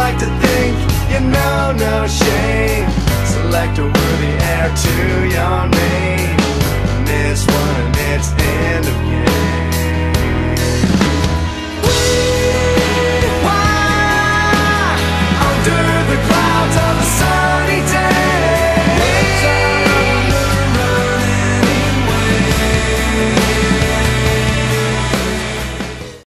like to think you know no shame. Select a worthy heir to your name.